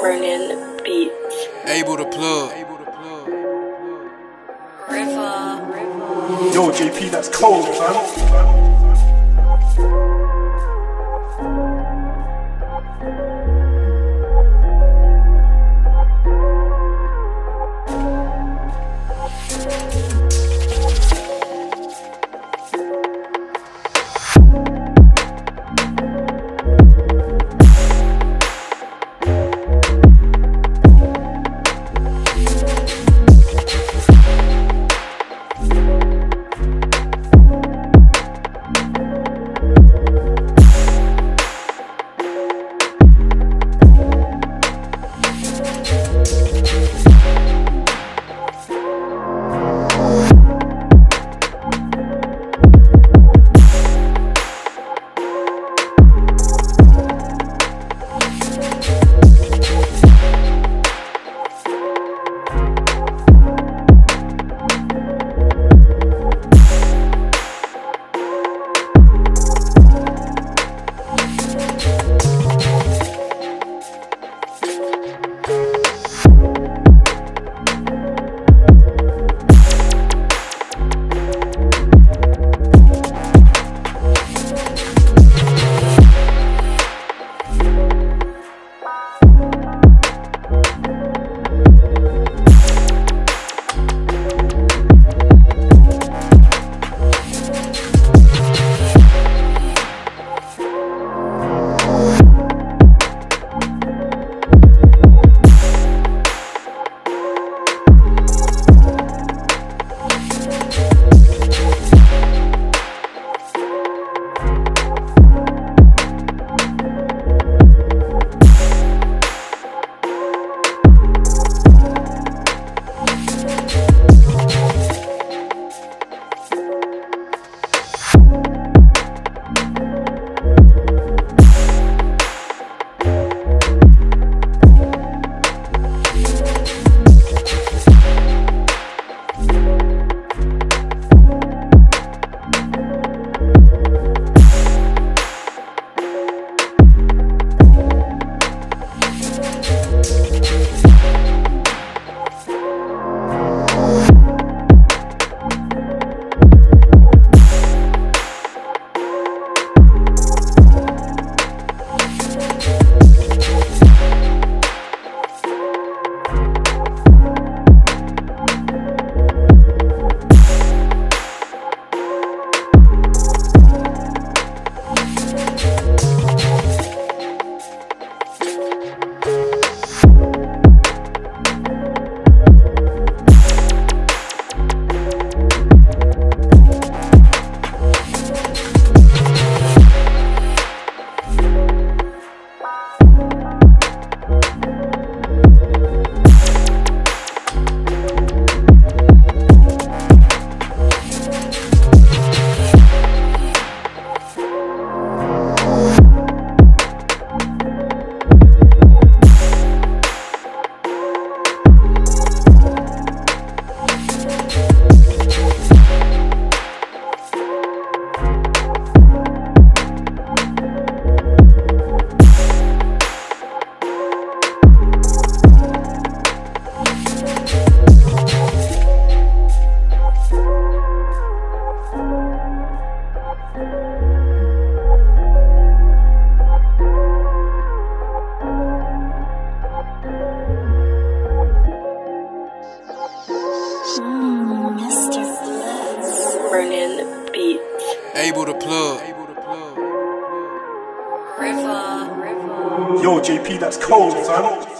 Burning beats. Abel the Plug. River. Yo, JP, that's cold, man. Burning beats. Abel the Plug. River. Yo, JP, that's cold, man.